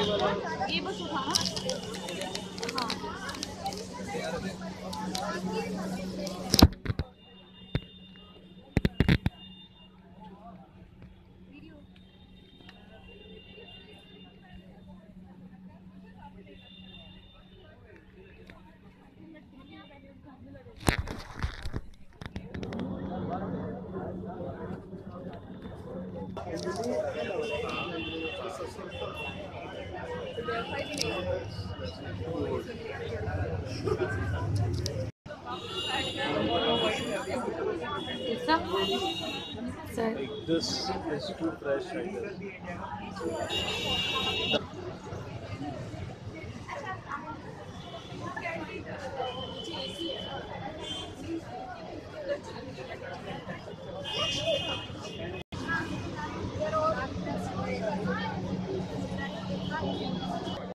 ये बस उठाना This is too fresh.